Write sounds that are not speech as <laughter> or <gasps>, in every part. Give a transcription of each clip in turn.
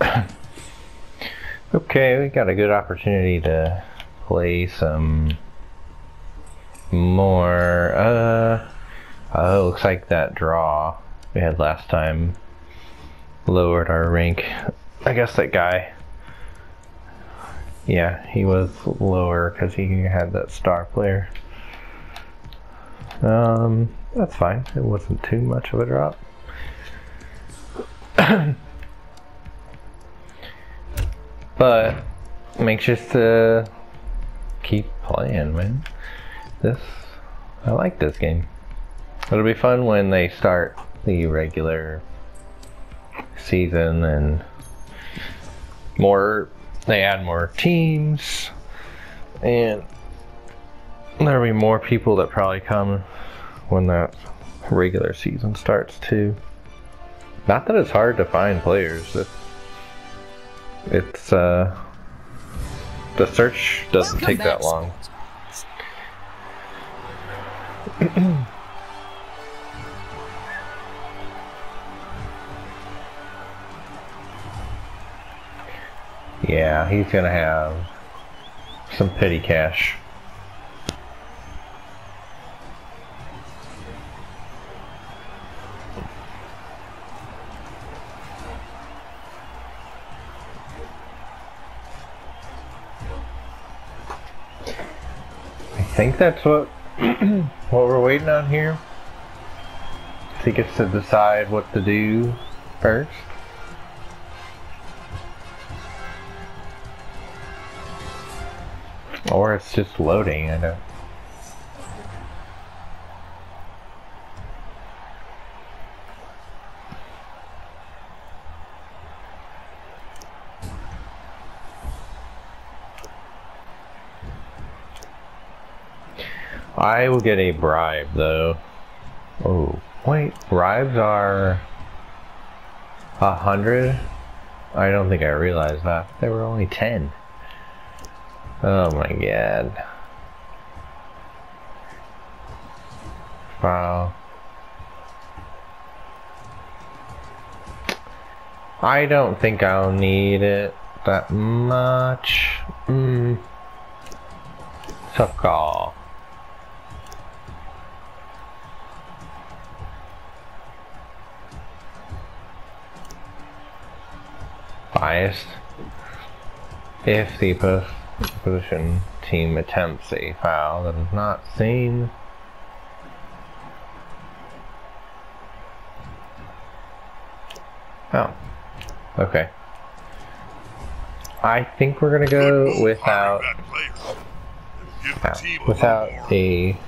<coughs> okay, we got a good opportunity to play some more. Uh, oh, looks like that draw we had last time lowered our rank. I guess that guy. Yeah, he was lower because he had that star player. Um, that's fine. It wasn't too much of a drop. <coughs> but I'm anxious to keep playing, man. This, I like this game. It'll be fun when they start the regular season and more, they add more teams and there'll be more people that probably come when that regular season starts too. Not that it's hard to find players. It's, it's uh, the search doesn't Welcome take that long. <clears throat> yeah, he's gonna have some petty cash. Think that's what <clears throat> what we're waiting on here. He gets to decide what to do first. Or it's just loading, I don't I will get a bribe though. Oh, wait, bribes are a hundred? I don't think I realized that. They were only ten. Oh my god. Wow. I don't think I'll need it that much. Hmm. Tough call. Biased if the opposition team attempts a foul that is not seen. Oh, okay. I think we're gonna go without without a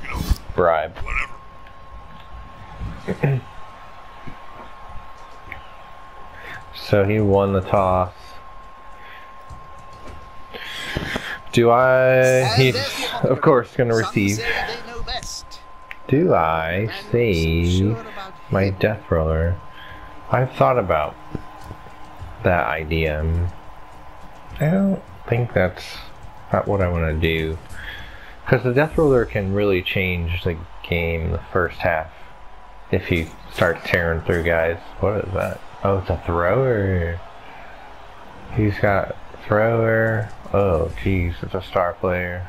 bribe. <clears throat> So he won the toss. Do I? He's, of course, going to receive. Do I save my death roller? I've thought about that idea. I don't think that's not what I want to do. Because the death roller can really change the game the first half. If he starts tearing through guys. What is that? Oh, it's a thrower. He's got thrower. Oh, jeez, it's a star player.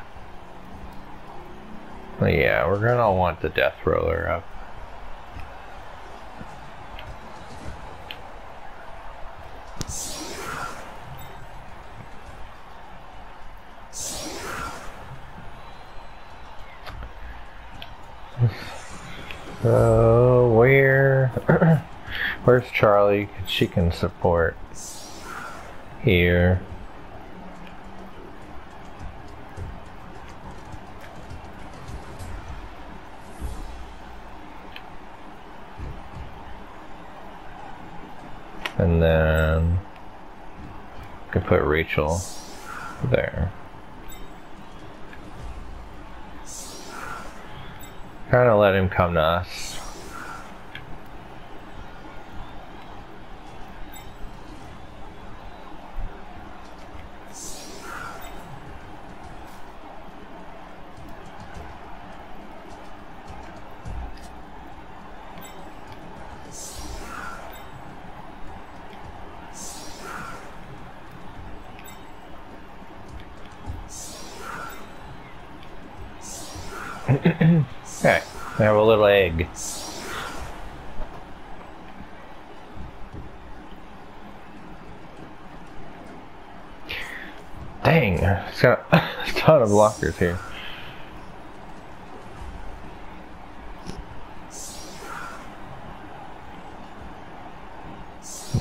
Well, yeah, we're gonna want the death roller up. So, where... <clears throat> Where's Charlie? She can support here. And then I can put Rachel there. Kind of let him come to us. Egg. Dang, it's got <laughs> a ton of blockers here.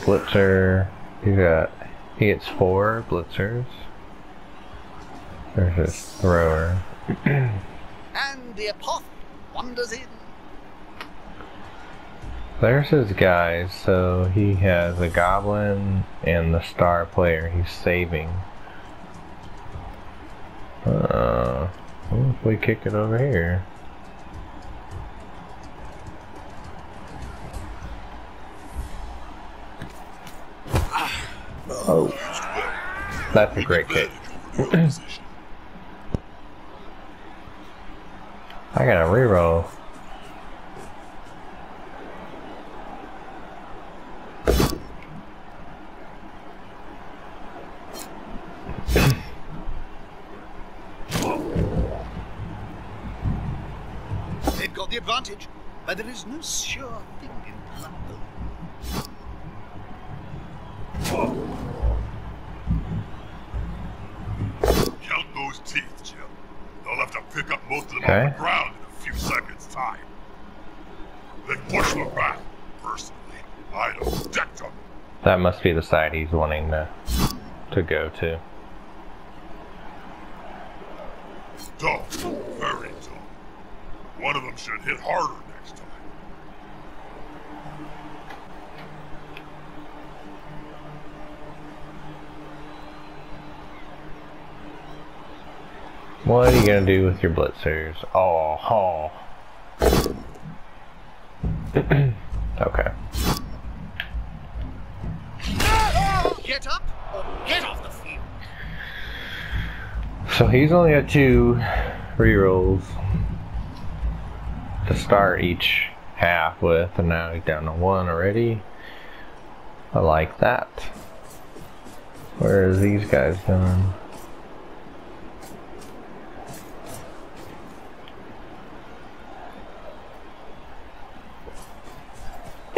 Blitzer, he got, he gets four blitzers. There's his thrower. <clears throat> and the apoth wanders in. There's his guys, so he has a goblin and the star player he's saving. Uh, what if we kick it over here? Oh, that's a great kick. I got a reroll. They've got the advantage, but there is no sure thing in Columbo. Count those teeth, Jim. They'll have to pick up most of them Okay. off the ground in a few seconds' time. Then push them back. Personally, I'd have decked them. That must be the side he's wanting to to go to. Dumb. Very dumb. One of them should hit harder next time. What are you gonna do with your blitzers? Oh, oh. <clears throat> okay. Get up or get off the field. So he's only got two rerolls to start each half with, and now he's down to one already. I like that. Where is these guys going?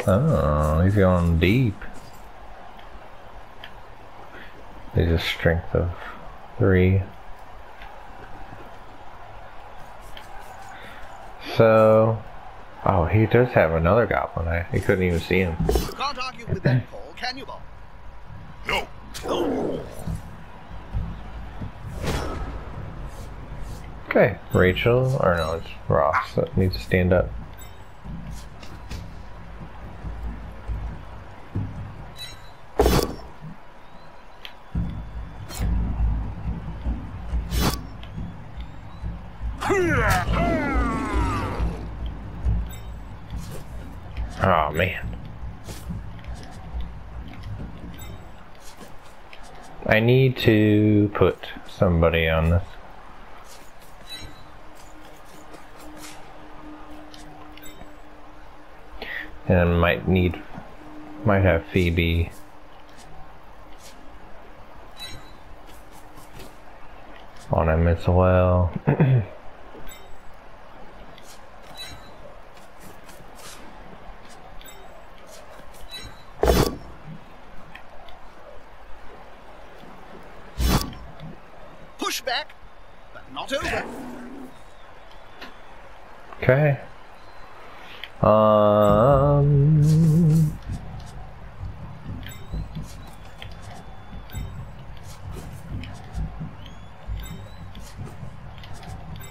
Oh, he's going deep. He's a strength of three. So, oh, he does have another goblin. I, I couldn't even see him. You can't argue with that call, can you, Bob? No. Okay, Rachel, or no, it's Ross that needs to stand up. I need to put somebody on this. And might need, might have Phoebe. On him as well. <clears throat> Push back, but not over. Okay. Um.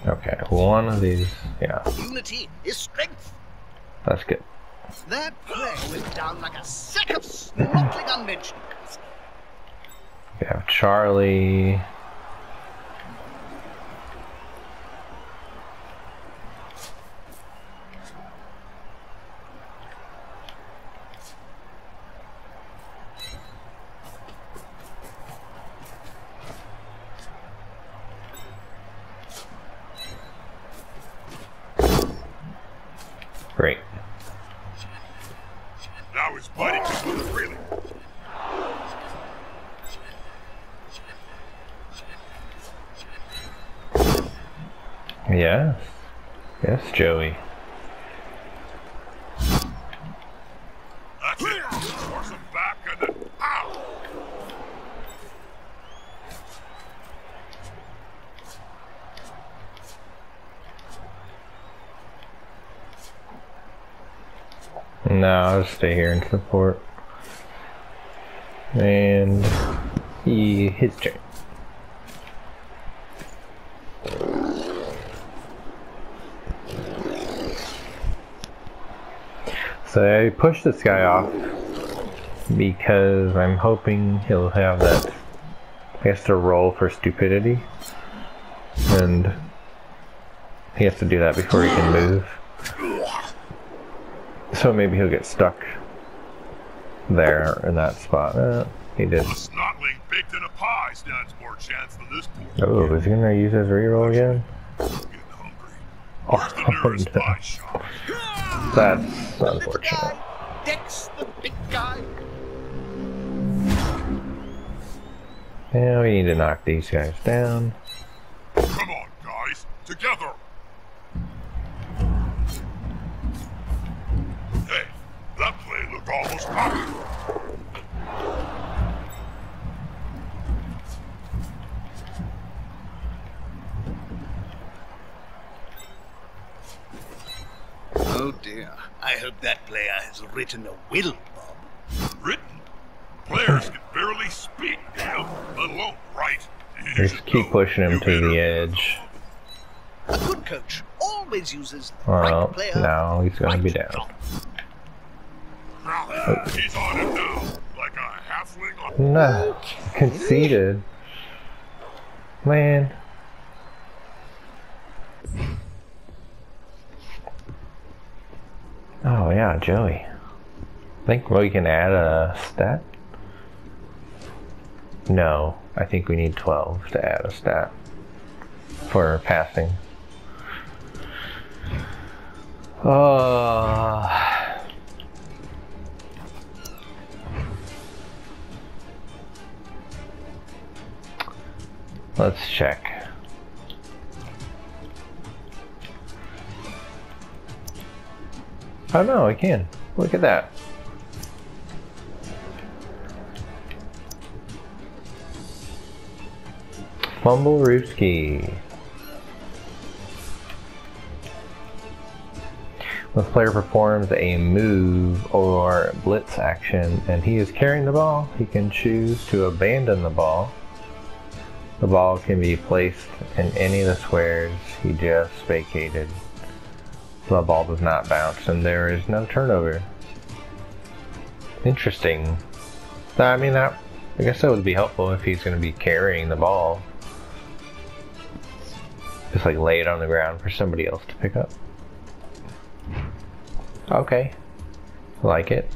Okay, one of these. Yeah, Unity is strength. that's good. That prey went down like a sack of snotling unmentionables. We have Charlie. Great. Now his buddy can do the freely. Yes. Yes, Joey. That's it. Force him back and then pow! No, I'll support. And he his turn. So I push this guy off because I'm hoping he'll have that he has to roll for stupidity. And he has to do that before he can move. So maybe he'll get stuck there in that spot. Uh, he did. A snotling baked in a pie stands more chance than this poor Oh, is he gonna use his reroll again? kid getting hungry. Where's the <laughs> Oh, no. That's unfortunate. Dex, the big guy. Yeah, we need to knock these guys down. Come on, guys, together! That play looked almost happy. Oh dear. I hope that player has written a will, Bob. Written. Players can barely speak, Dale, let alone write. You Just keep pushing him to the edge. A good coach always uses the Well, right player. now he's gonna right be down. No, conceded. Man. Oh yeah, Joey. I Think we can add a stat? No, I think we need 12 to add a stat for passing. Oh. Let's check. Oh no, I can. Look at that. Fumblerooski. The player performs a move or blitz action and he is carrying the ball. He can choose to abandon the ball. The ball can be placed in any of the squares he just vacated. The ball does not bounce and there is no turnover. Interesting. I mean, that I guess that would be helpful if he's going to be carrying the ball. Just like lay it on the ground for somebody else to pick up. Okay. Like it.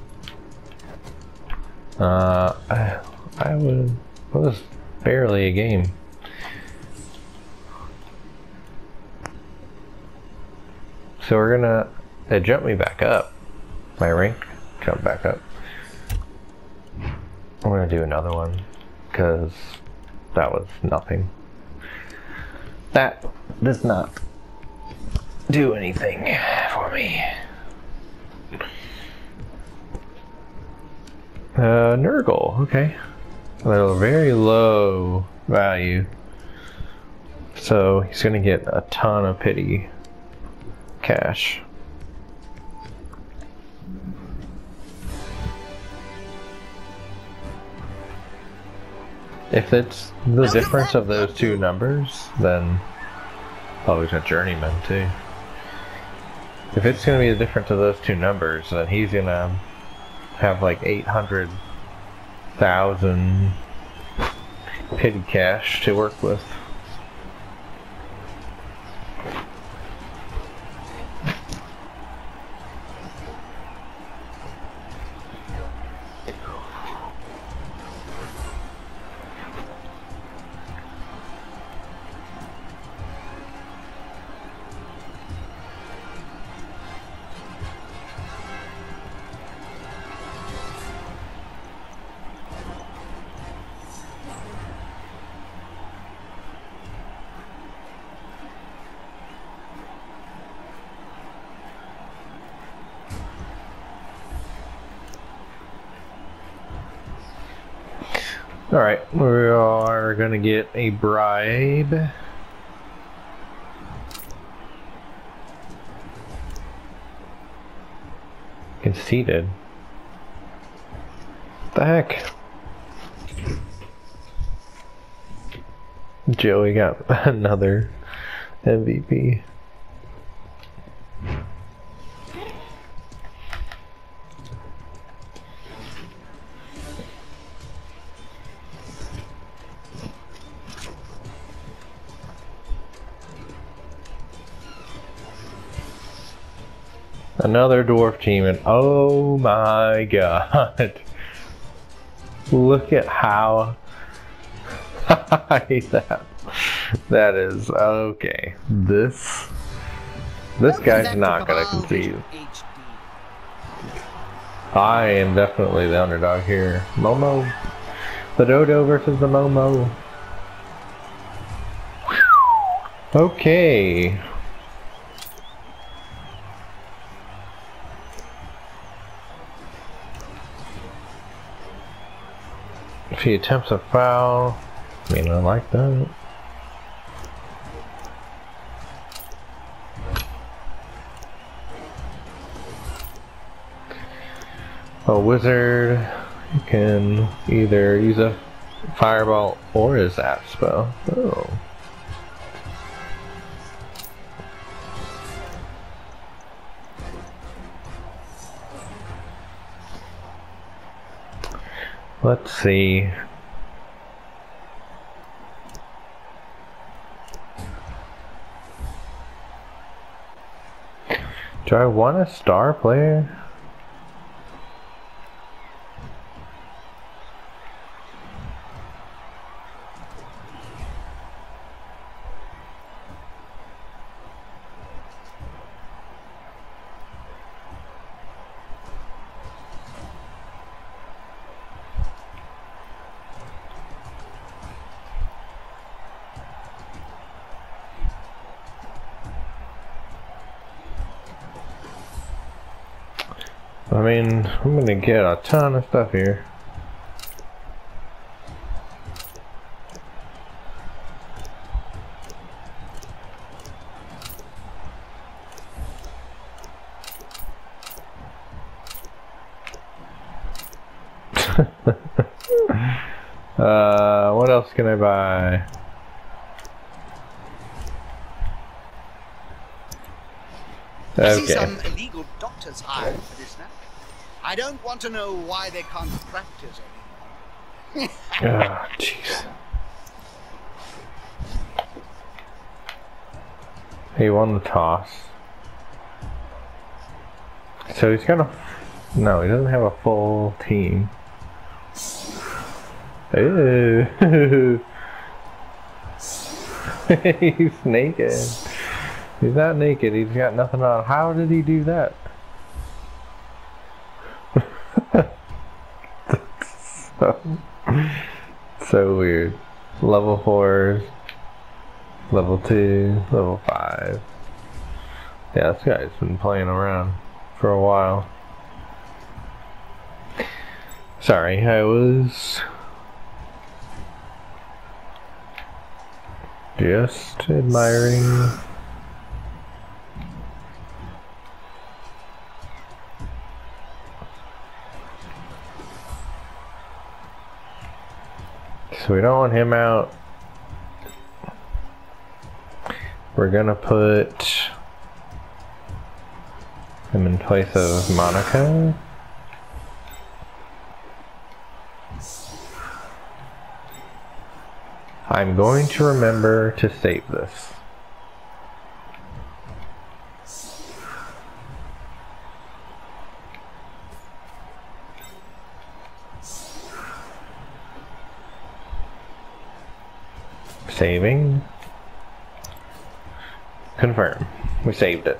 Uh, I, I would. It was barely a game. So we're gonna. It jumped me back up. My rank jumped back up. I'm gonna do another one because that was nothing. That does not do anything for me. Uh, Nurgle, okay. A very low value. So he's gonna get a ton of pity cash. If it's the difference of those two numbers, then oh, he's a journeyman too. If it's gonna be the difference of those two numbers, then he's gonna have like eight hundred thousand pity cash to work with. Gonna get a bribe. Conceded. the heck? Joey got <laughs> another MVP. Another dwarf team, and oh my god. Look at how <laughs> high that that is. Okay. This this guy's not gonna concede. I am definitely the underdog here. Momo. The Dodo versus the Momo. Okay. If he attempts a foul, I mean, I like that. A wizard can either use a fireball or his zap spell. Oh. Let's see. Do I want a star player? Get a ton of stuff here. <laughs> uh, what else can I buy? Okay. I see some illegal doctors hired for this now. I don't want to know why they can't practice anymore. Ah, jeez. He won the toss. So he's got a... No, he doesn't have a full team. Ew. <laughs> he's naked. He's not naked, he's got nothing on. How did he do that? <laughs> so, weird. Level 4, level 2, level 5. Yeah, this guy's been playing around for a while. Sorry, I was just admiring So we don't want him out. We're gonna put him in place of Monica. I'm going to remember to save this. Saving. Confirm. We saved it.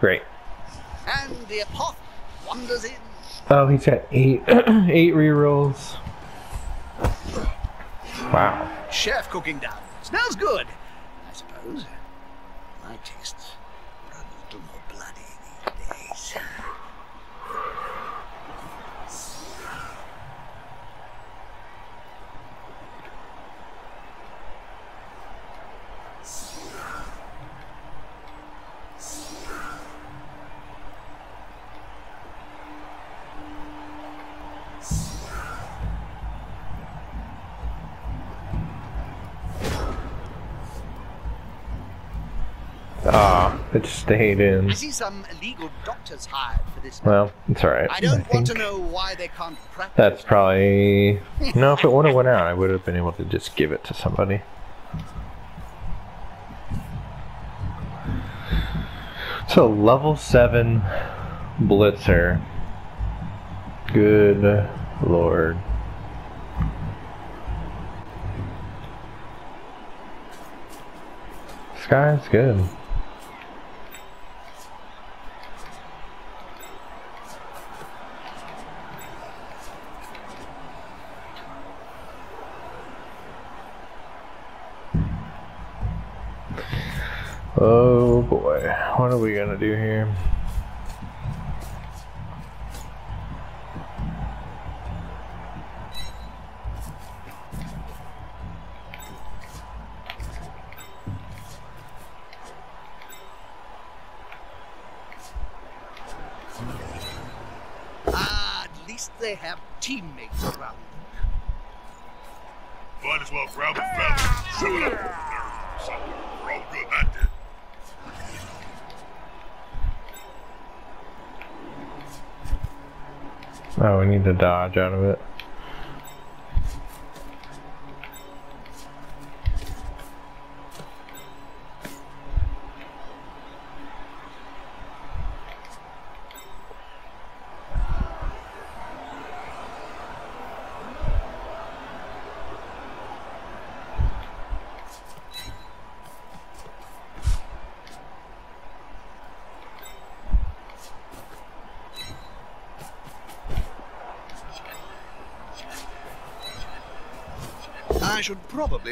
Great. And the apoth wanders in. Oh, he's got eight <clears throat> eight rerolls. Wow. Chef cooking down. Smells good, I suppose. It stayed in. I see some illegal doctors hired for this. Well, it's alright. I don't want to know why they can't practice. That's probably... <laughs> No, if it would have went out, I would have been able to just give it to somebody. So, level 7 Blitzer. Good lord. Guy's good. Oh boy, what are we gonna do here?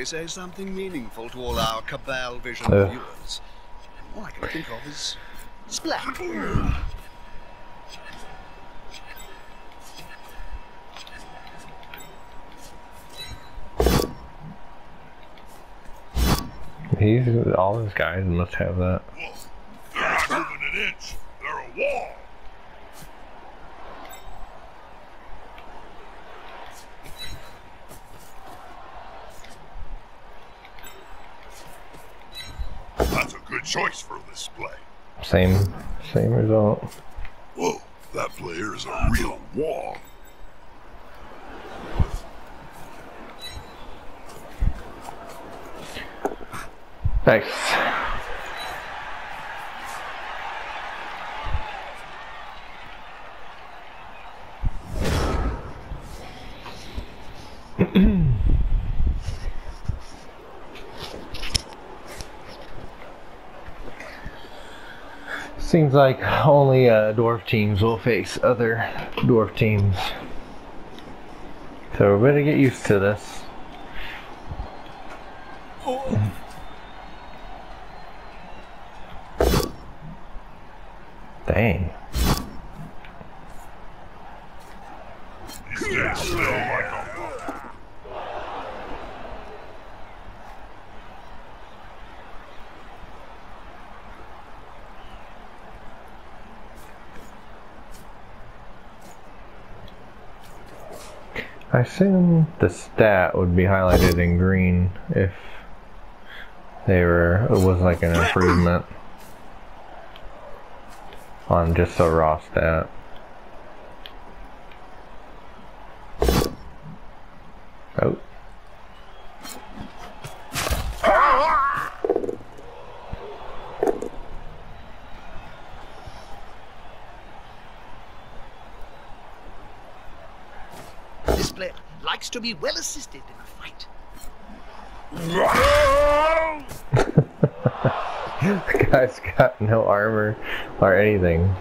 Probably say something meaningful to all our Cabal Vision Uh. viewers. All I can think of is Splat. He's all those guys must have that. Whoa. They're not moving an inch. They're a wall. That's a good choice for a display. Same, same result. Whoa, that player is a real wall. Nice. Seems like only uh, dwarf teams will face other dwarf teams. So we better get used to this. Dang. He stands still like a rock. I assume the stat would be highlighted in green if they were it was like an improvement on just a raw stat. Oh. This player to be well assisted in a fight. <laughs> the guy's got no armor or anything.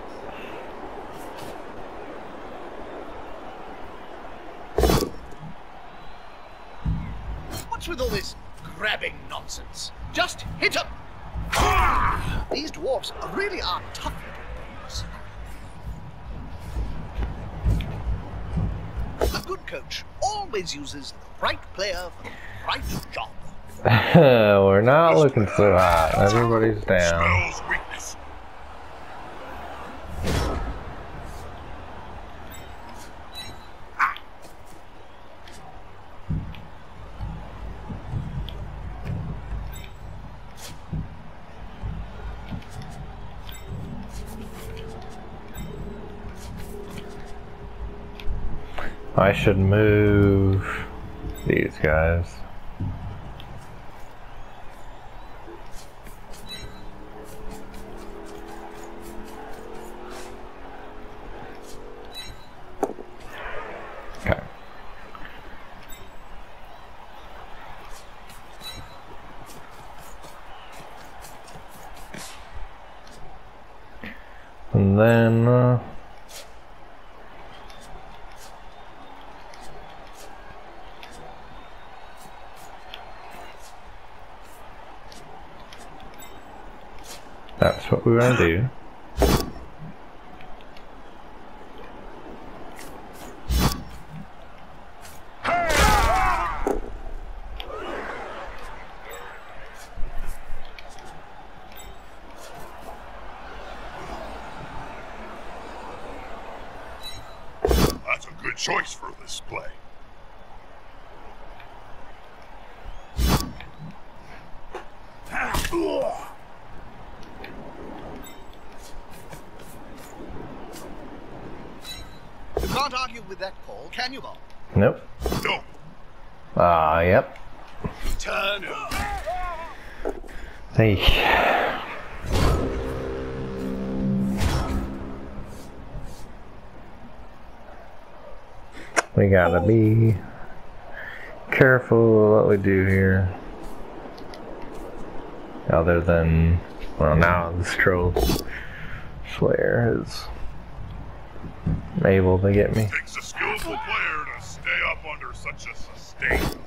looking so hot. Everybody's down. I should move these guys. That's what we're gonna do. That's a good choice for this play. You can't argue with that call, can you, Bob? Nope. No, Ah, yep. Turn Hey. We gotta be careful what we do here. Other than, well, now the troll slayer is able to get me. takes a skillful player to stay up under such a assault.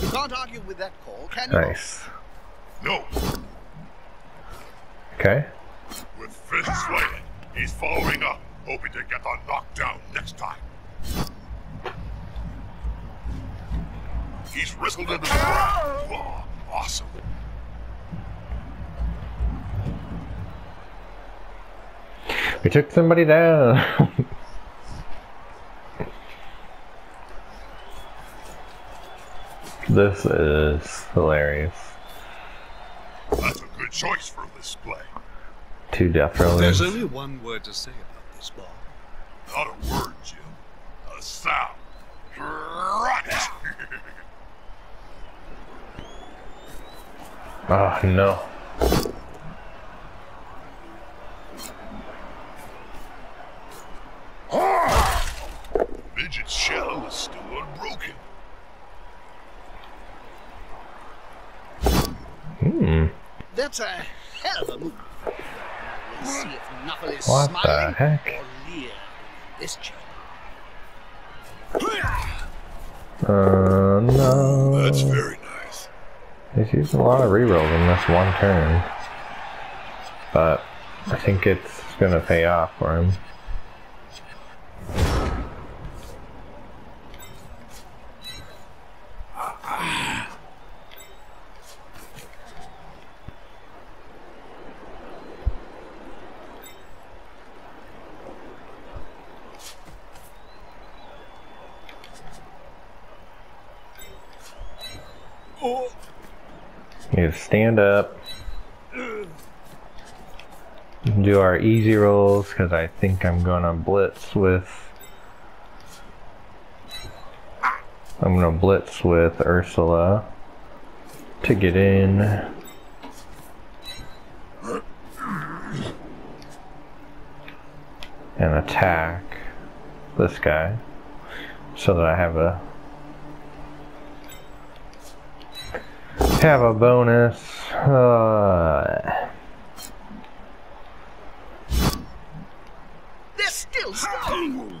You can't argue with that call, can you? Bob? Nice. No, Okay. with fists swinging, he's following up, hoping to get the knockdown next time. He's wrestled into the ah! ground. Oh, awesome. We took somebody down. <laughs> this is hilarious. That's a good choice for this play. Two death rollers. There's only one word to say about this, Bob. Not a word, Jim. A sound. Right. Oh <laughs> no. Midget's shell is still unbroken. Hmm. That's a hell of a move. See if is What the heck? or leer. This chap. Uh no. That's very nice. He's using a lot of rerolls in this one turn. But I think it's gonna pay off for him. Oh, You stand up. Do our easy rolls because I think I'm gonna blitz with. I'm gonna blitz with Ursula to get in. And attack this guy so that I have a have a bonus. Uh, they're still standing.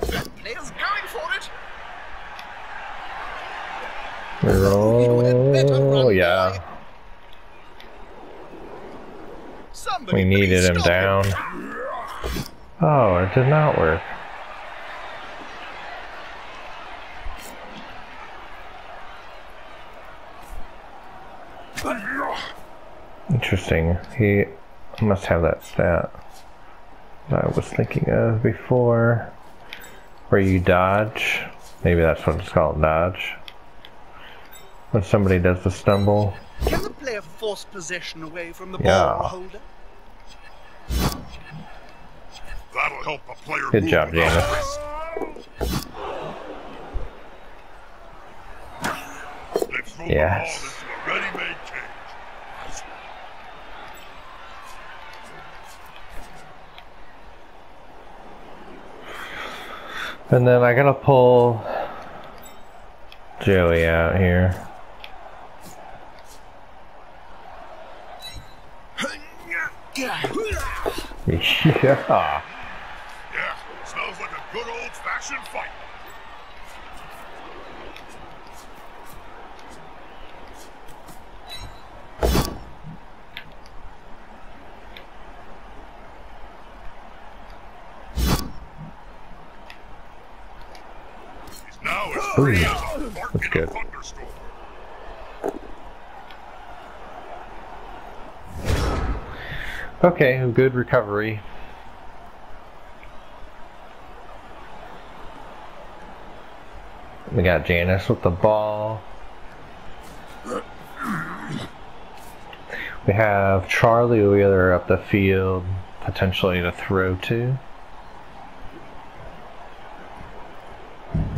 That player's going for it. Roll, yeah. Somebody We needed please him down. Oh, it did not work. Interesting. He must have that stat that I was thinking of before. Where you dodge. Maybe that's what it's called, dodge. When somebody does the stumble. Can the player force possession away from the Yeah. ball holder? That'll help a player Good job, without Janice. risk. Let's throw Yes. the ball into a ready-made cage. And then I gotta pull Joey out here. <laughs> Yeah, sounds like a good old-fashioned fight. He's good. Okay, good recovery. We got Janice with the ball. We have Charlie Wheeler up the field, potentially to throw to.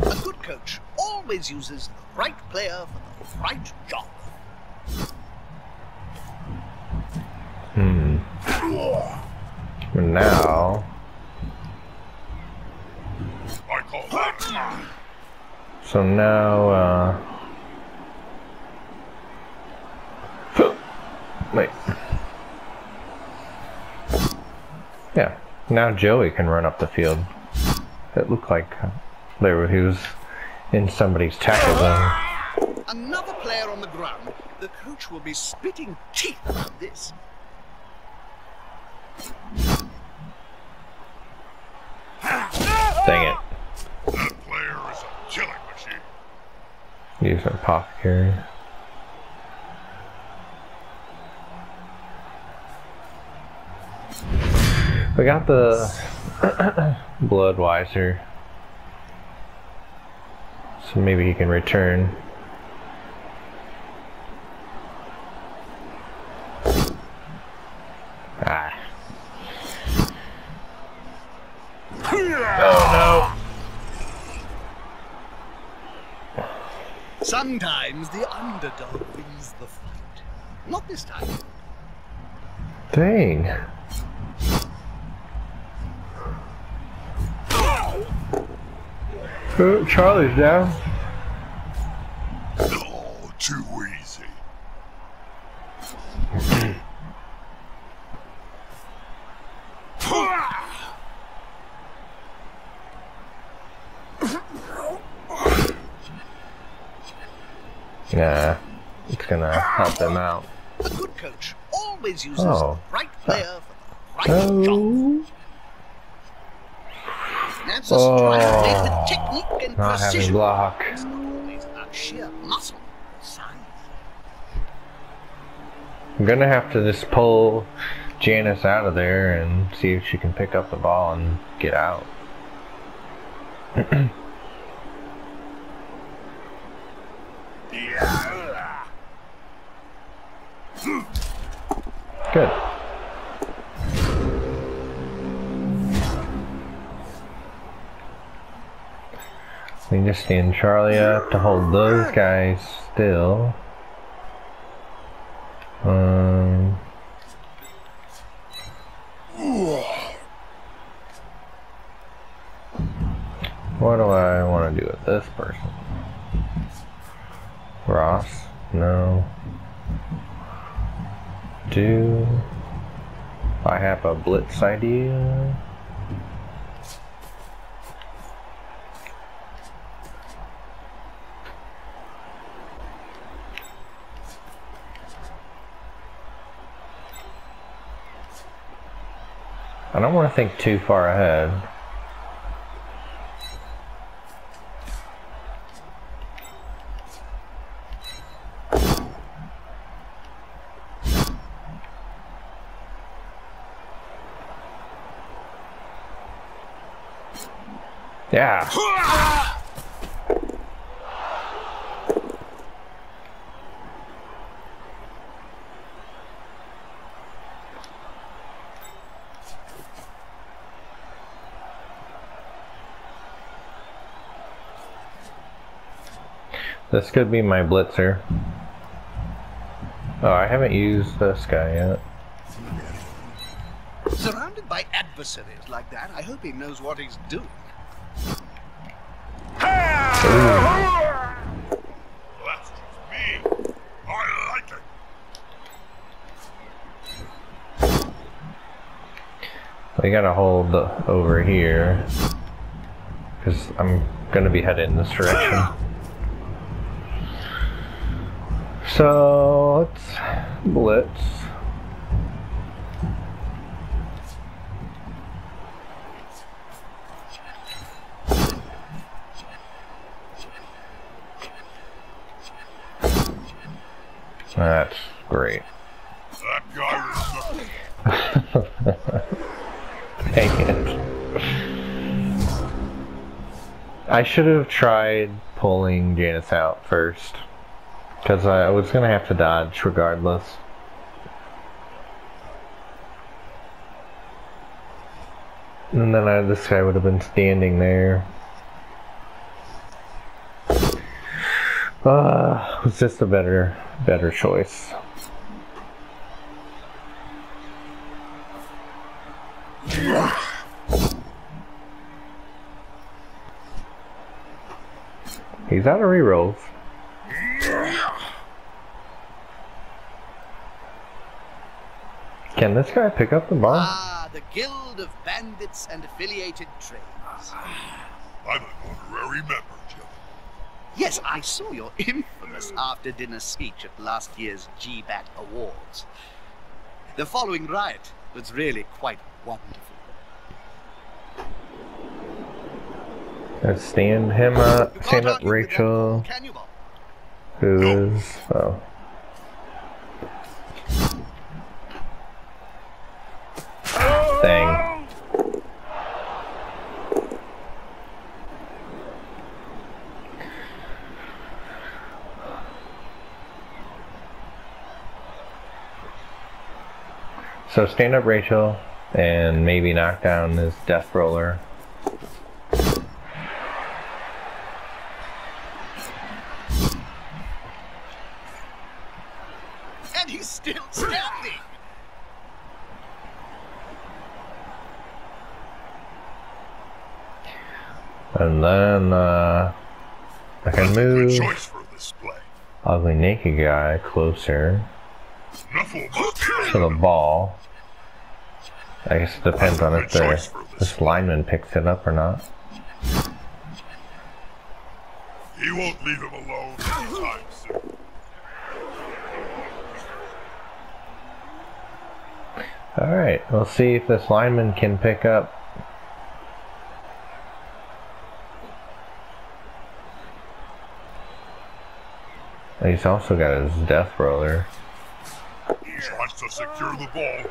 A good coach always uses the right player for the right job. Hmm. Now, so now, uh. <gasps> Wait. Yeah, now Joey can run up the field. It looked like there he was in somebody's tackle zone. Another player on the ground. The coach will be spitting teeth at this. Dang it. that player is a killing machine. Use an apothecary. We got the <coughs> blood Bloodweiser. So maybe he can return. Ah. Oh Sometimes the underdog wins the fight. Not this time. Dang. Oh, Charlie's down. Oh, too easy. Nah, it's gonna help them out. A good coach always uses Oh. the right player for the right job. Oh, That's a strike with technique and not precision. block. Not always about sheer muscle. I'm gonna have to just pull Janice out of there and see if she can pick up the ball and get out. <clears throat> Good. We just stand Charlie up to hold those guys still. Um. What do I want to do with this person? Ross? No. Do I have a blitz idea? Want to think too far ahead. Yeah. Could be my blitzer. Oh, I haven't used this guy yet. Surrounded by adversaries like that, I hope he knows what he's doing. That's just me. I like it. We gotta hold over here. Because I'm gonna be headed in this direction. So, let's blitz. That's great. That guy. Dang it. I should have tried pulling Janice out first. Because I was going to have to dodge regardless. And then I, this guy would have been standing there. Uh, was just a better, better choice. He's out of rerolls. Can this guy pick up the bar? Ah, the Guild of Bandits and Affiliated Trades. I'm an honorary member, Jim. Yes, I saw your infamous after-dinner speech at last year's GBAT Awards. The following riot was really quite wonderful. Let's stand him up. Stand up argue with that, Rachel, Can you, Bob? who is oh. Dang. So stand up Rachel and maybe knock down this death roller. And he's still standing. And then uh, I can move choice for this play. ugly naked guy closer to the ball. I guess it depends on if the this this lineman picks it up or not. He won't leave him alone anytime soon. Alright, we'll see if this lineman can pick up. He's also got his death roller. He wants to secure the ball.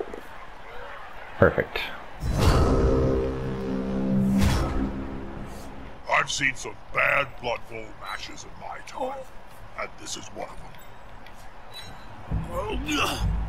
Perfect. I've seen some bad Blood Bowl matches in my time, and this is one of them. <clears throat>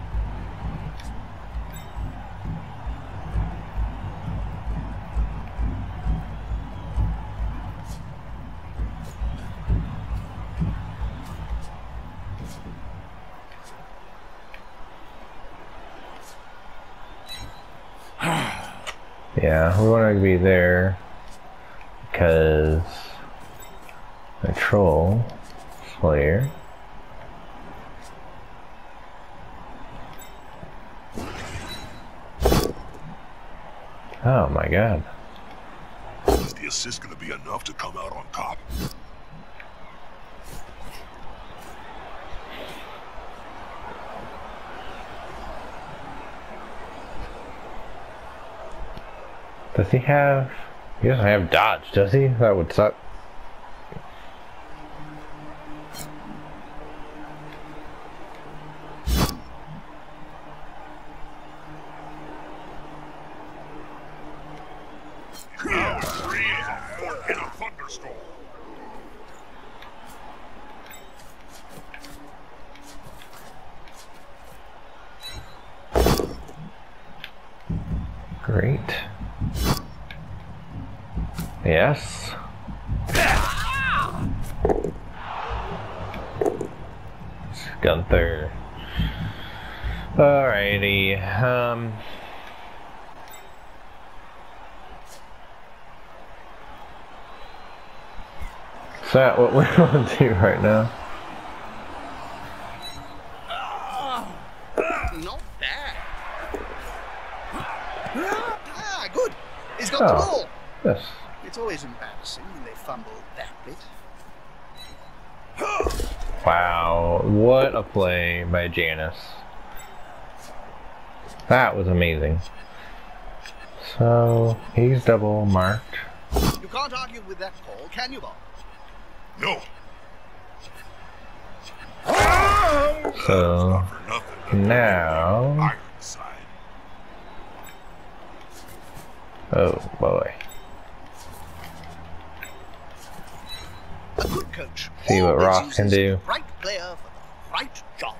we want to be there because the troll slayer. Oh my god. Is the assist going to be enough to come out on top? Does he have... He doesn't have dodge, does he? That would suck. What we want to do right now? Not bad. Ah, good. He's got the Oh. ball. Yes. It's always embarrassing when they fumble that bit. Wow, what a play by Janice. That was amazing. So, he's double marked. You can't argue with that call, can you, Bob? No, So, now. Oh boy. Coach. See what always Ross can do. Right player for the right job.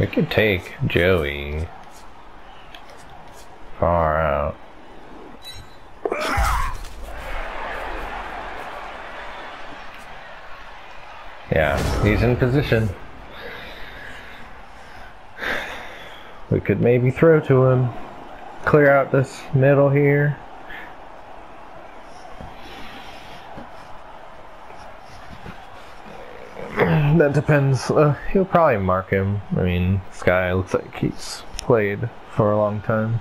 We could take Joey far out. Yeah, he's in position. We could maybe throw to him. Clear out this middle here. That depends. Uh, he'll probably mark him. I mean, this guy looks like he's played for a long time.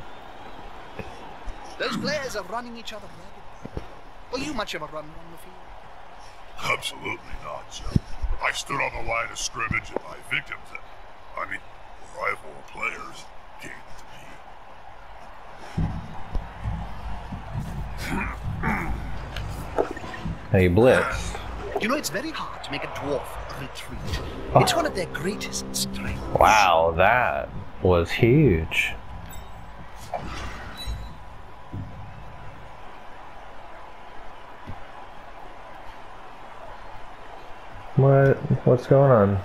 Those players are running each other ragged. Were you much of a runner on the field? Absolutely not, Joe. I stood on the line of scrimmage and my victims, I mean, rival players, came to me. He Blitz. You know, it's very hard to make a dwarf retreat. Oh. It's one of their greatest strengths. Wow, that was huge. What? What's going on?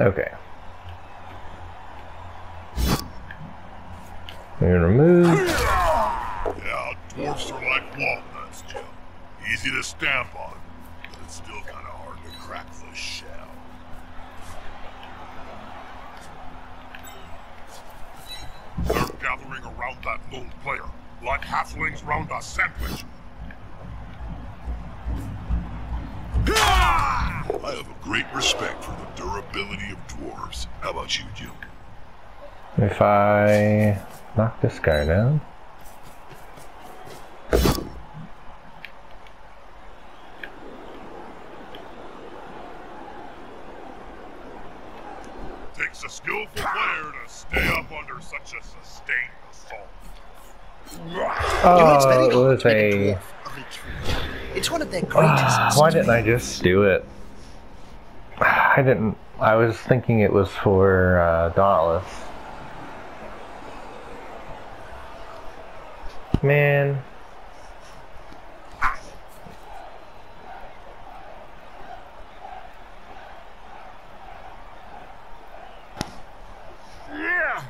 Okay. We're gonna move. Yeah, dwarfs are like walnuts, Joe. Easy to stamp on, but it's still kind of hard to crack the shell. They're gathering around that lone player, like halflings round a sandwich. I have a great respect for the durability of dwarves. How about you, Joe? If I knock this guy down. Takes a skillful player to stay up under such a sustained assault. You know, it's very Oh, it hard was to make a. a dwarf. It's one of their greatest Ah, Why didn't I just do it? I didn't. I was thinking it was for uh, Dauntless. Man. Yeah.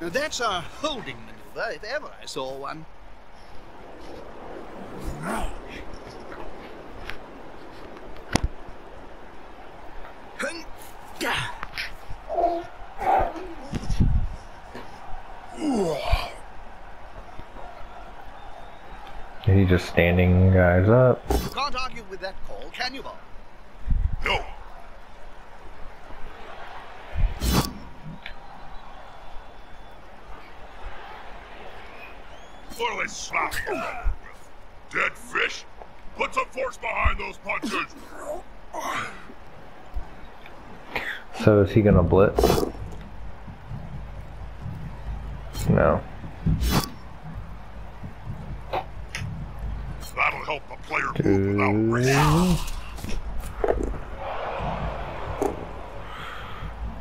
Now that's a holding maneuver, if ever I saw one. Is he just standing guys up? You can't argue with that call, can you, Bob? No. What are Dead fish? Put some force behind those punches! So is he gonna blitz? No. That'll help the player move without risk.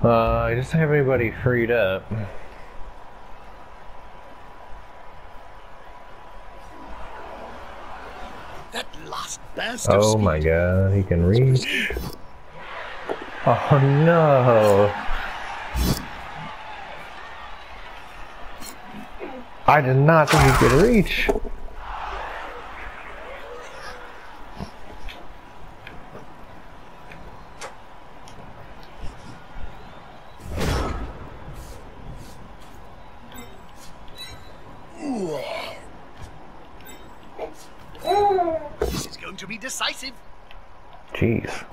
Uh, I just have anybody freed up. That of Oh my god, he can reach. Oh no. I did not think he could reach. This is going to be decisive. Jeez.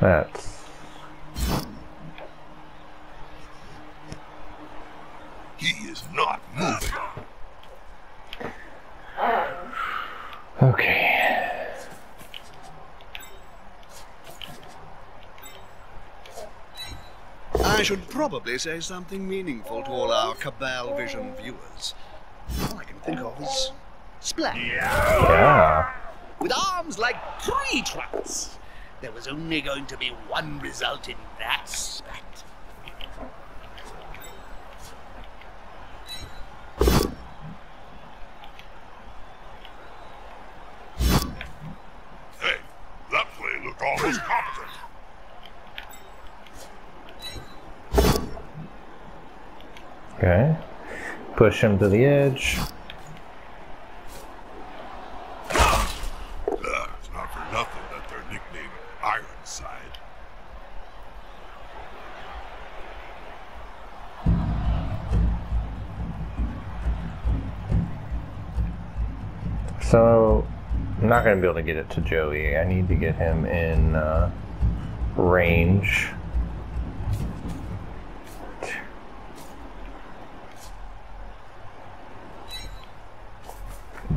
That's He is not moving. okay. I should probably say something meaningful to all our Cabal Vision viewers. All I can think of is Splash. Yeah. With arms like tree trunks. There was only going to be one result in that spat. Hey, that play looked almost competent. Okay. Push him to the edge. It's not for nothing that they're nicknamed Ironside. So, I'm not going to be able to get it to Joey. I need to get him in uh, range.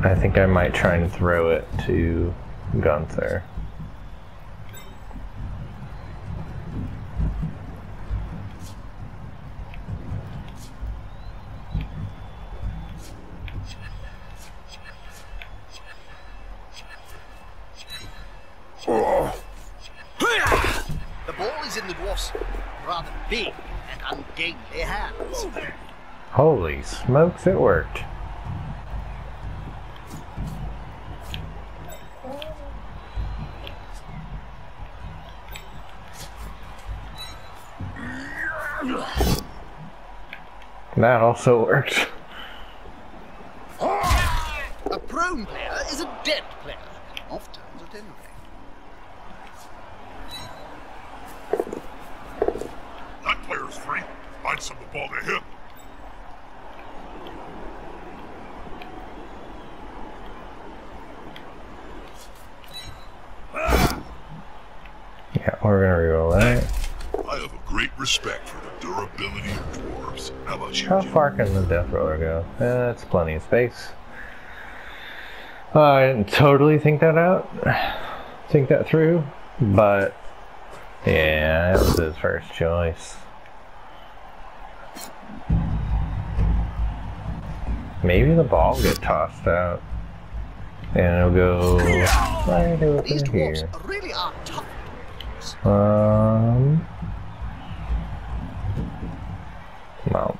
I think I might try and throw it to Gunther. The ball is in the dwarf's rather big and ungainly hands. Holy smokes, it worked. That also worked. A prone player is a dead player. Off turns at any rate. That player's free. Find some the ball to him. Yeah, we're gonna reroll that. I have a great respect for the durability of dwarves. How about you, How Jim? far can the death roller go? Eh, that's plenty of space. Uh, I didn't totally think that out, think that through, but yeah, that was his first choice. Maybe the ball will get tossed out, and it'll go right over These here. really are tough. Um, well,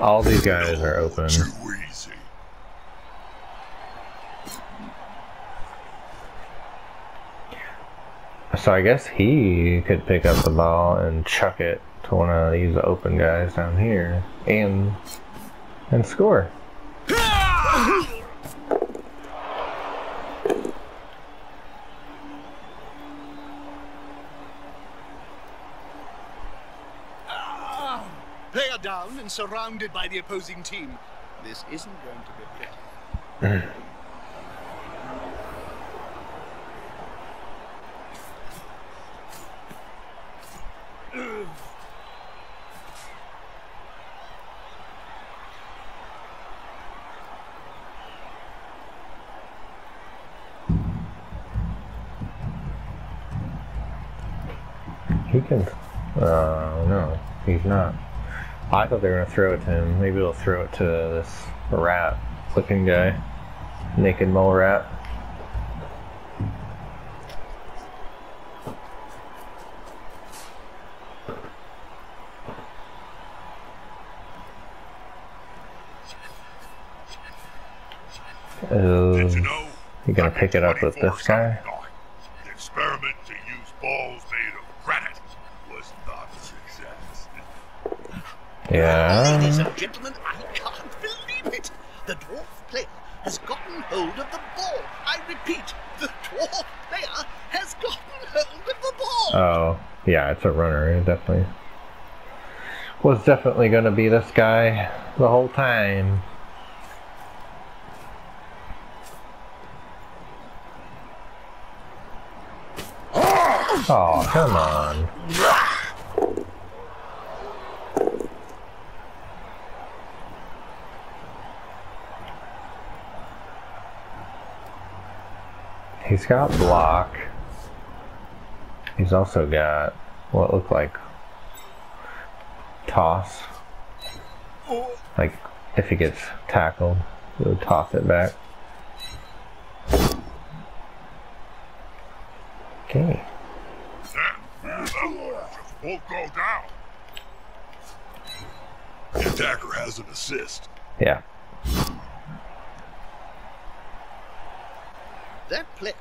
all these guys are open. Too easy. So I guess he could pick up the ball and chuck it to one of these open guys down here and and score. Player down surrounded by the opposing team. This isn't going to be pretty. He can. Uh, no, he's not. I thought they were gonna throw it to him. Maybe they'll throw it to this rat looking guy. Naked mole rat. Oh, Did you know? you gonna pick it up with this guy? Saturday night, The experiment to use balls made of granite was not a success. Yeah. Ladies and gentlemen, I can't believe it. The dwarf player has gotten hold of the ball. I repeat, the dwarf player has gotten hold of the ball. Oh, yeah, it's a runner. It definitely was definitely going to be this guy the whole time. Oh, come on. He's got block. He's also got what looked like toss. Like if he gets tackled, he'll toss it back. Okay. Then, that one just won't go down. The attacker has an assist. Yeah. That player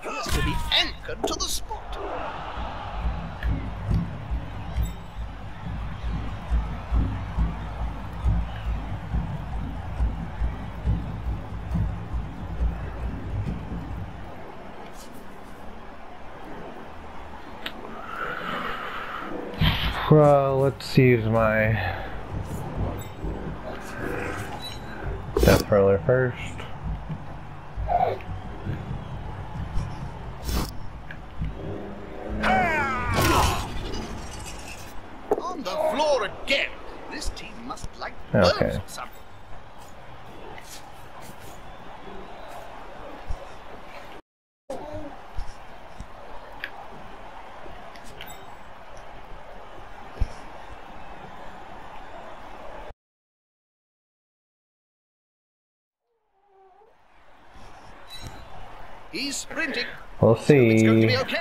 appears to be anchored to the spot. Well, let's use my death roller first. On the floor again. This team must like birds Okay. or something. He's sprinting. We'll It's going to see. be okay.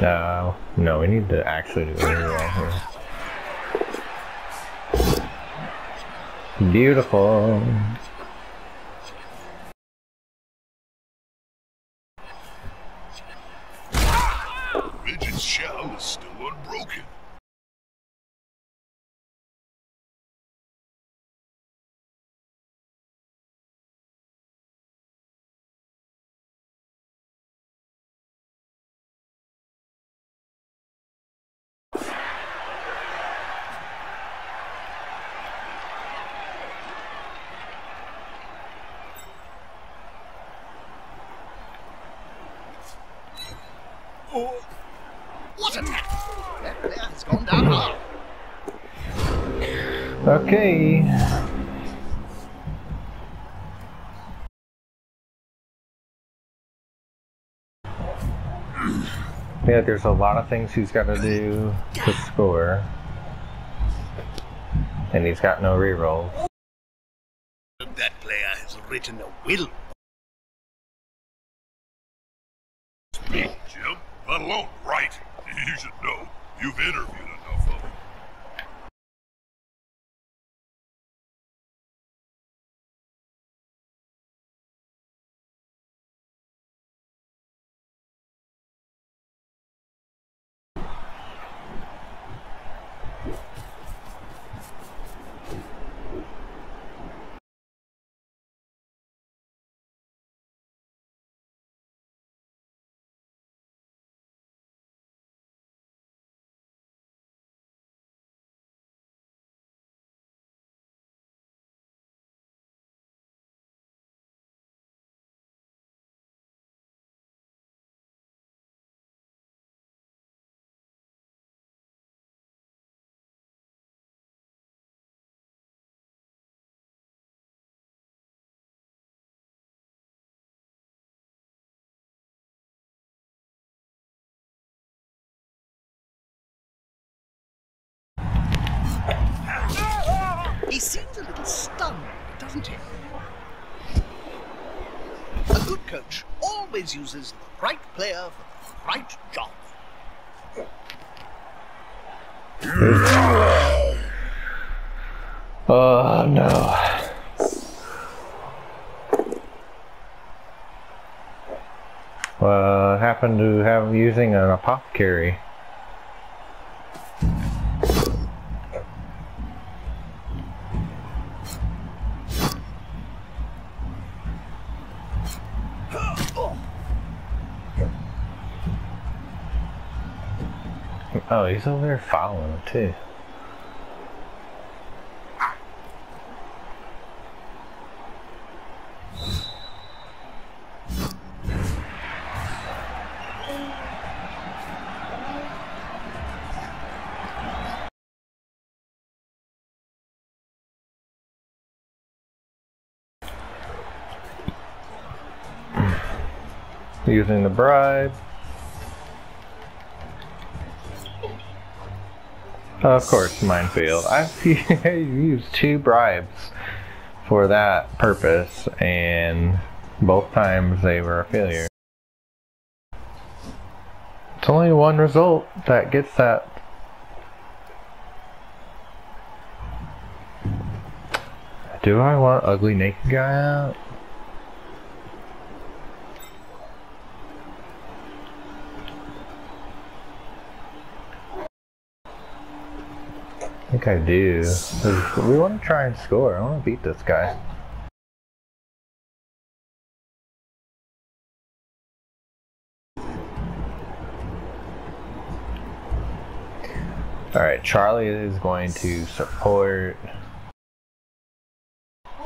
No, no, we need to actually do here. Beautiful. Midget's shell is still unbroken. What a tackle! That player has gone down hard. Okay. Yeah, there's a lot of things he's got to do to score. And he's got no rerolls. That player has written a will. Speak, Jim. Let alone write. You should know. You've interviewed seems a little stunned, doesn't he? A good coach always uses the right player for the right job. Oh no. What happened to have using an apothecary? Oh, he's over there following him too. Using the bribe. Of course, minefield. I've <laughs> used two bribes for that purpose, and both times they were a failure. It's only one result that gets that. Do I want ugly naked guy out? I think I do. We want to try and score. I want to beat this guy. Alright, Charlie is going to support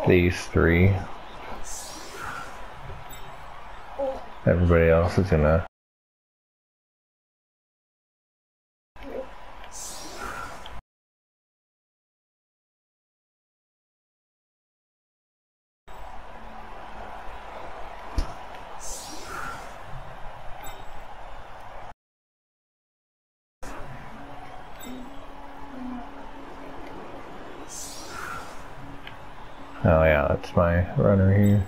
these three. Everybody else is gonna My runner here.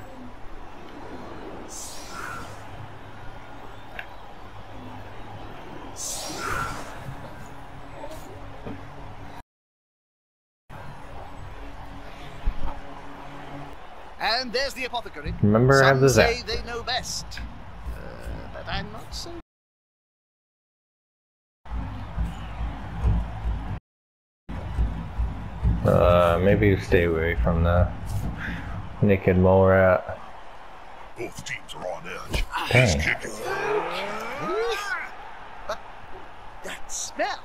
And there's the apothecary. Remember, I have Some the say zap. they know best. Uh, but I'm not so Uh, maybe stay away from the naked mole rat. Both teams are on edge. Dang. He's that smell.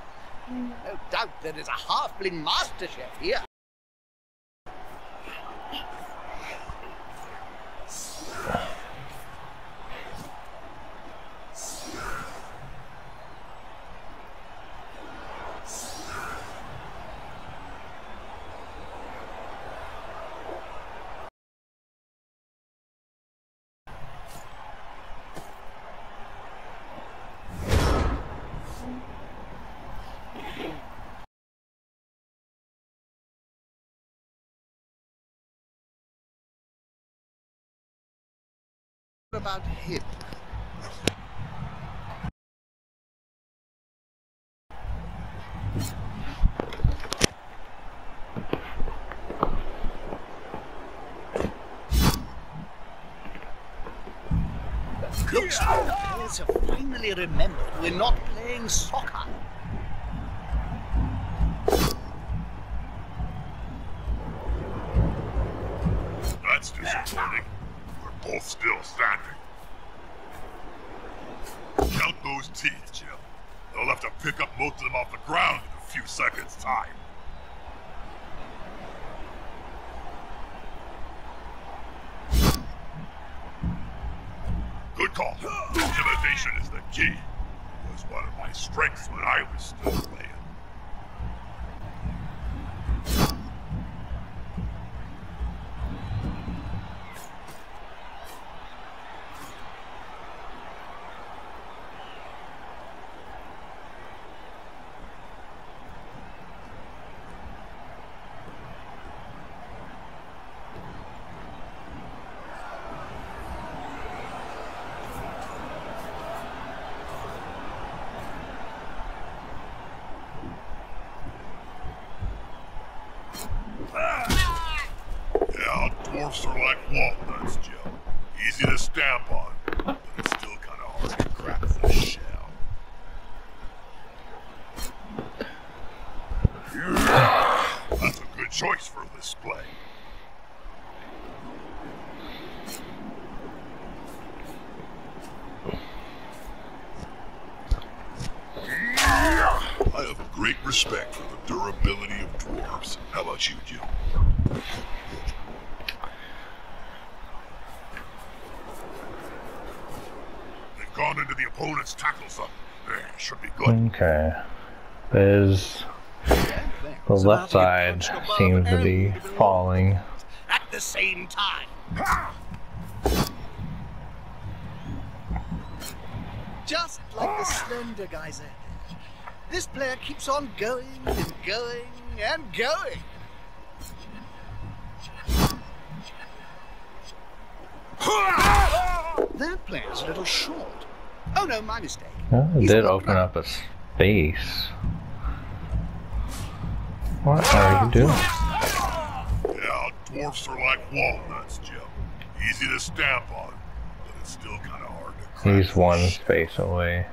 No doubt there is a halfling master chef here. About him. Looks like players have finally remembered we're not playing soccer. Okay. There's the left side seems to be falling. At the same time. Just like the slender guys ahead. This player keeps on going and going and going. That player's a little short. Oh no, my mistake. Oh, it He's did open up a space. What are you ah! doing? Yeah, dwarfs are like walnuts, Jim. Easy to stamp on, but it's still kind of hard to crack. He's the one shell. space away.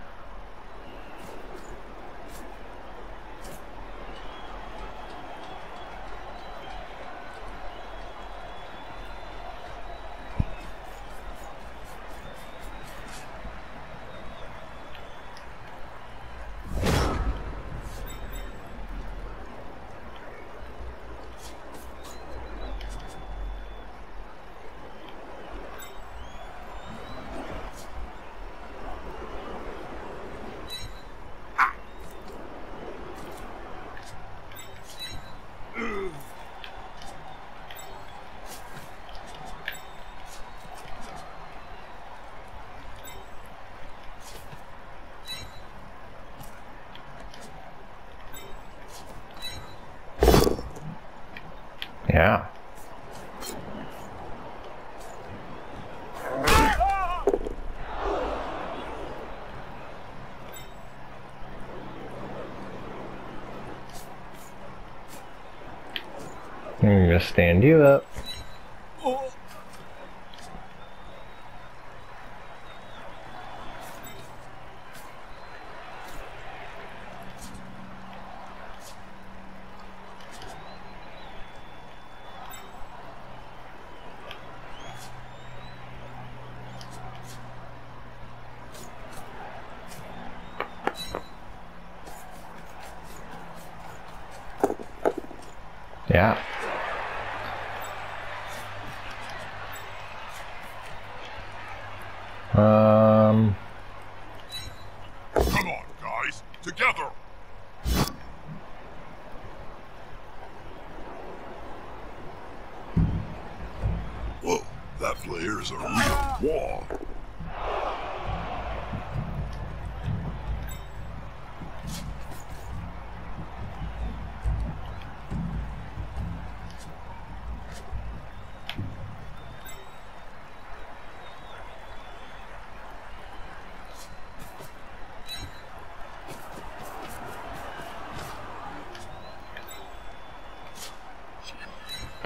Yeah. I'm gonna stand you up. Yeah.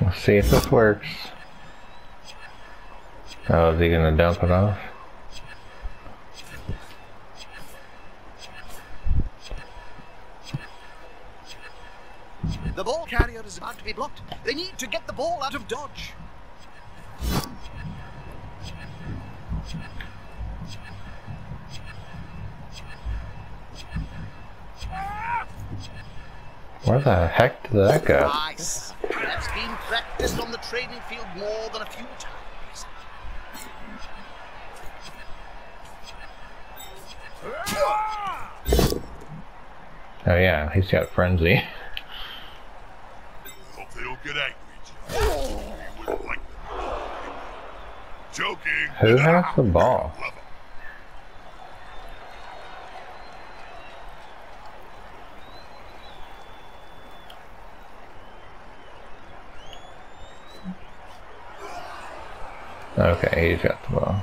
Let's see if this works. Oh, is he gonna dump it off? The ball carrier is about to be blocked. They need to get the ball out of dodge. Where the heck did that go? Nice. That's been practiced on the training field more Oh yeah, he's got frenzy. Hope they don't get angry, Joe. You wouldn't like. Joking. Who has the ball? Okay, he's got the ball.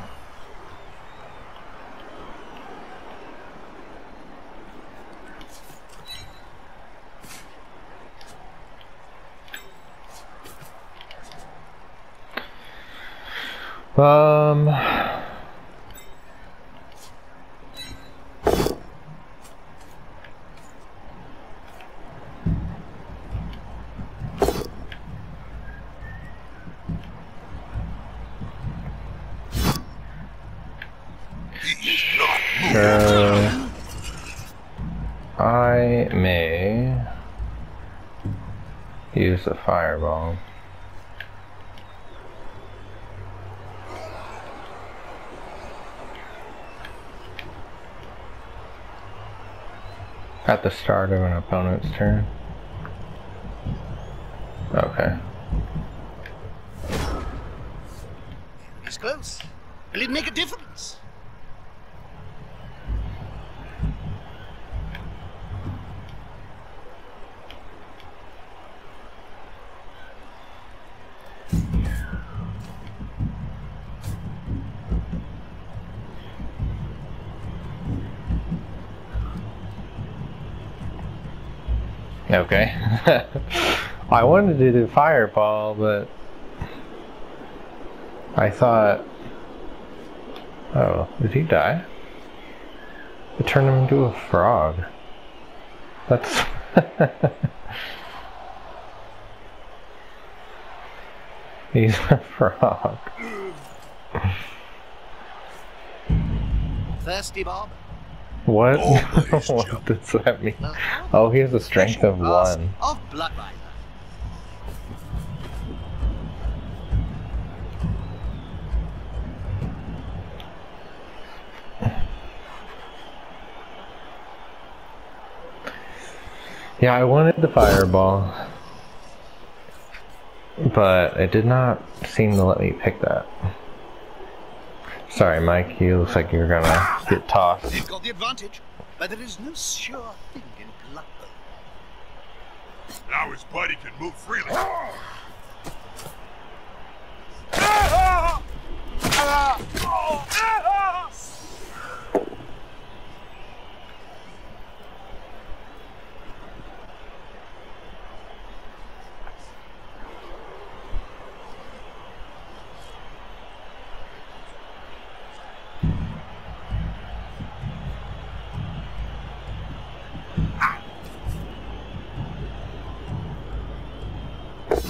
Um. So I may use the fireball. At the start of an opponent's turn. Okay. He's close. Will it make a difference? Okay. <laughs> I wanted to do fireball, but I thought, oh, did he die? It turned him into a frog. That's. <laughs> He's a frog. Thirsty Bob? What? <laughs> What does that mean? Oh, he has a strength of one. Of Bloodrider. Yeah, I wanted the fireball, but it did not seem to let me pick that. Sorry, Mike. You looks like you're gonna get tossed. They've got the advantage, but there is no sure thing in Blood Now his buddy can move freely. Ah! Ah! Ah!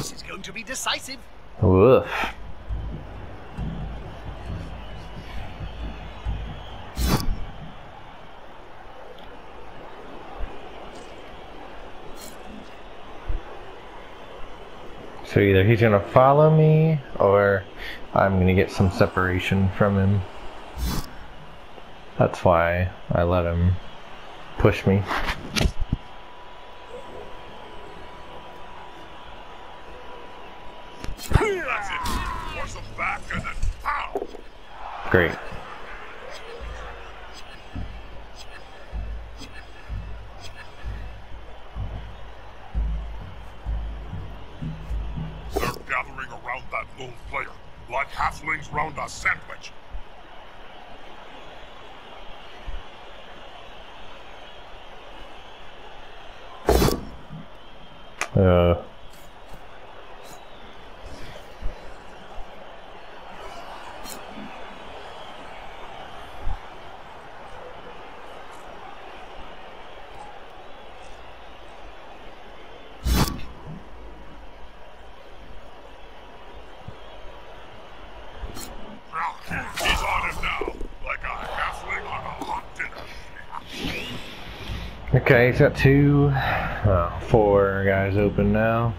This is going to be decisive. Woof. So either he's gonna follow me, or I'm gonna get some separation from him. That's why I let him push me. That's it. Force him back and then pow! Great. They're gathering around that lone player, like halflings round a sandwich. Uh, He's on him now, like a halfling on a hot dinner. Got two, uh, four guys open now.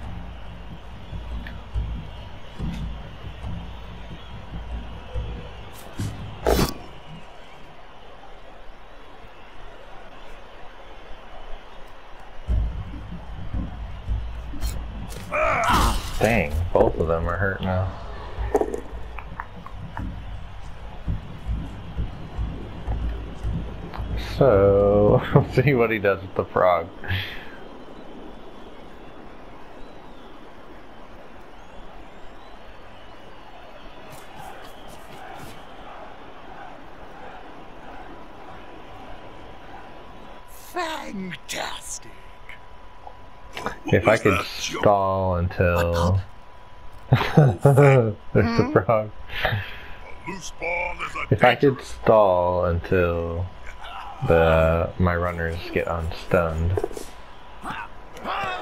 See what he does with the frog. Fantastic. If I could stall until <laughs> there's the frog. A loose ball is a If I could stall until the my runners get unstunned.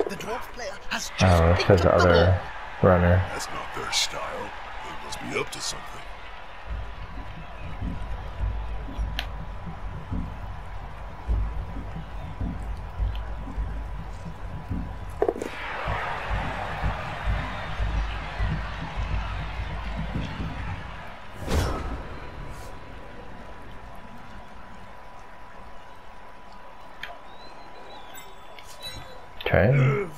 The dwarf player has just Oh, it says up the other runner. That's not their style. They must be up to something. Okay.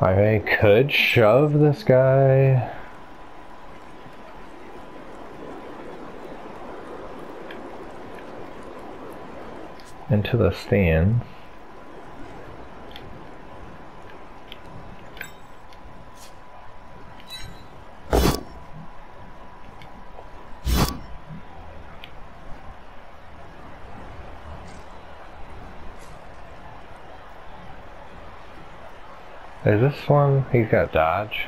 I could shove this guy. Into the stand. Is this one? He's got dodge.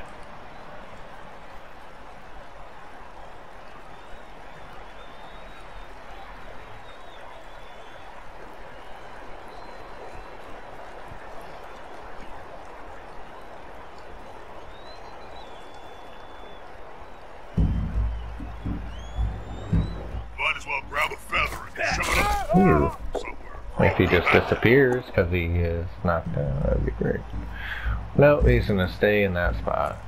Might as well grab a feather and shove it Ooh. If he just disappears because he is knocked down, that'd be great. No, he's gonna stay in that spot.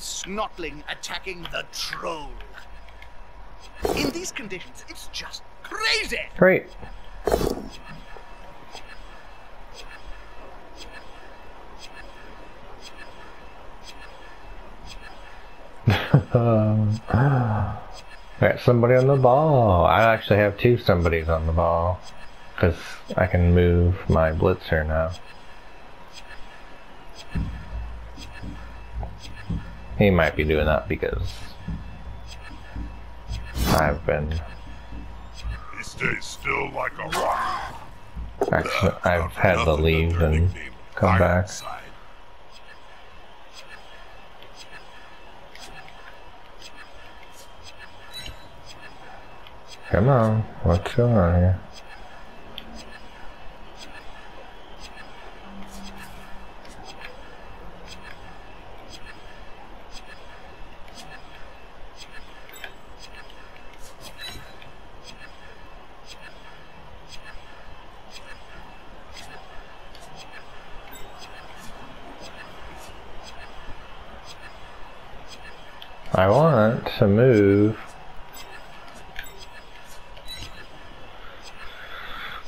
Snotling attacking the troll. In these conditions, it's just crazy. Great. <laughs> Alright, somebody on the ball. I actually have two somebodies on the ball. Because I can move my blitzer now. He might be doing that because I've been he stays still like a rock. actually I've had to leave and come back. Come on, what's going on here? I want to move.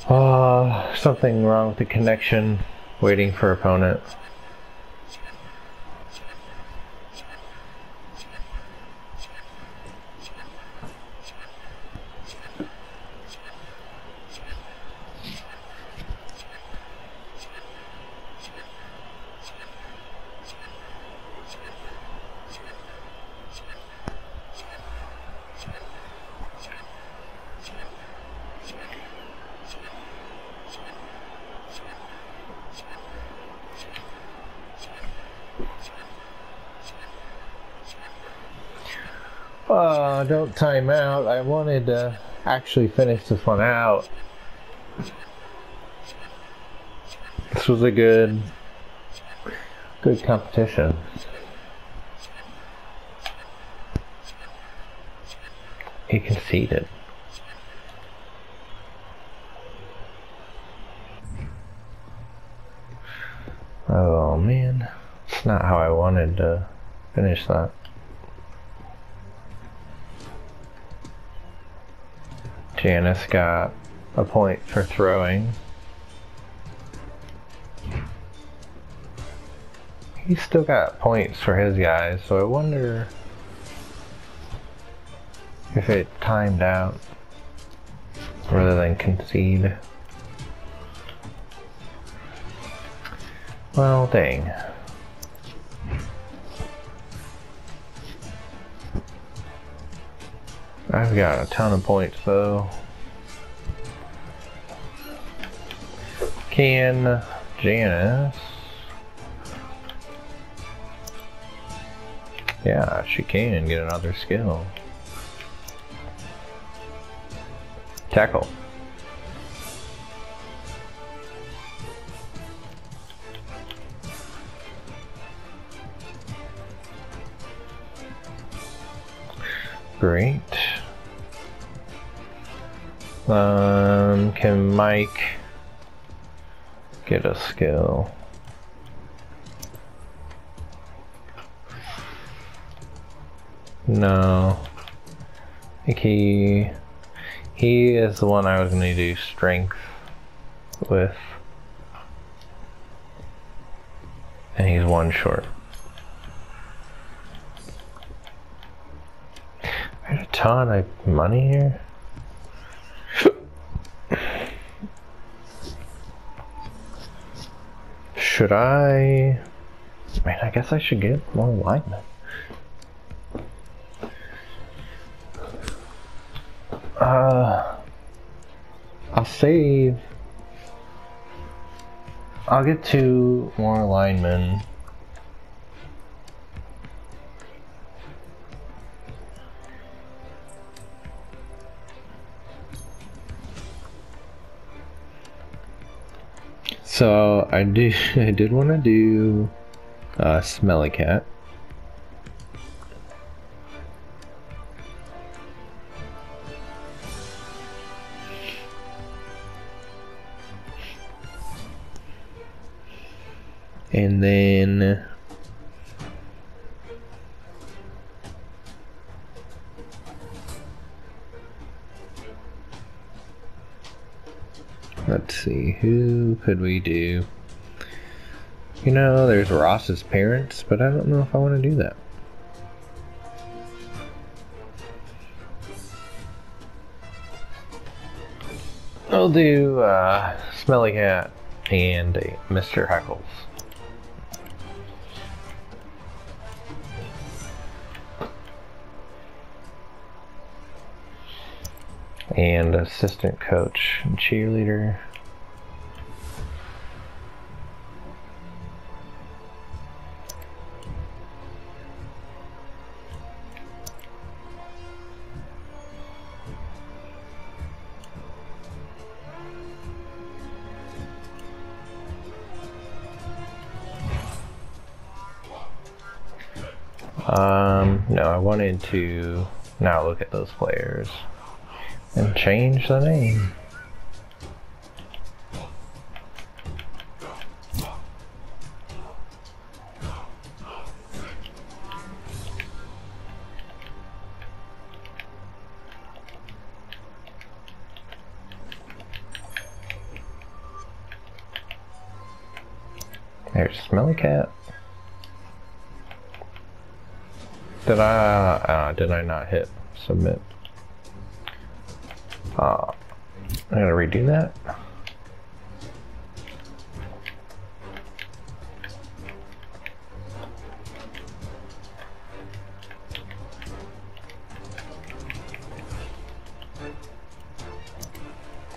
Uh, wrong with the connection. Waiting for opponent. Uh, don't time out. I wanted to actually finish this one out. This was a good, good competition. He conceded. Oh man, it's not how I wanted to finish that. Janice got a point for throwing. He still got points for his guys, so I wonder if it timed out rather than concede. Well, dang. I've got a ton of points though. Can Janice? Yeah, she can get another skill. Tackle. Great. Um, can Mike get a skill? No. He he is the one I was gonna do strength with. And he's one short. I had a ton of money here. Should I? Man, I guess I should get more linemen. Uh, I'll save. I'll get two more linemen. So I do. <laughs> I did want to do uh, Smelly Cat. And then let's see, who could we do? You know, there's Ross's parents, but I don't know if I want to do that. I'll do uh, Smelly Cat and uh, Mr. Heckles. and assistant coach and cheerleader. wanted to now look at those players and change the name. There's Smelly Cat. Did I, uh, did I not hit submit? Uh, I gotta redo that.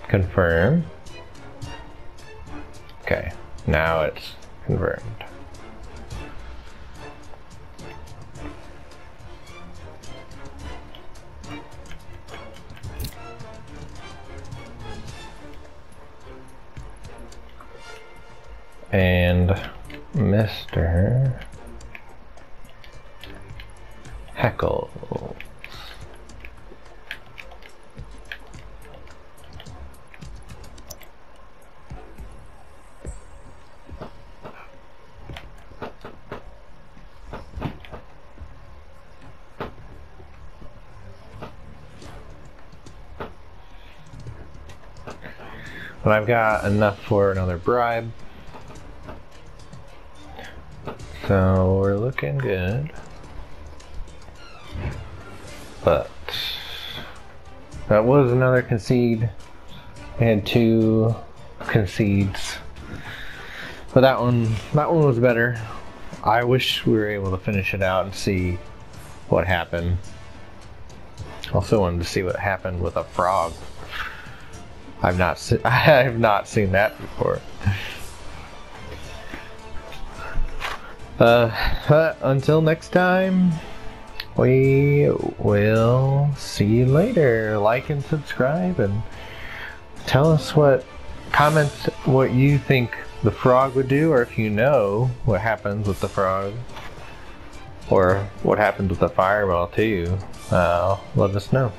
Confirm. Okay, now it's confirmed. But I've got enough for another bribe. So we're looking good. But that was another concede. We had two concedes. But that one that one was better. I wish we were able to finish it out and see what happened. Also wanted to see what happened with a frog. I've not se- <laughs> I have not seen that before. Uh, but until next time, we will see you later. Like and subscribe, and tell us what comment what you think the frog would do, or if you know what happens with the frog, or what happens with the fireball too. Uh, let us know.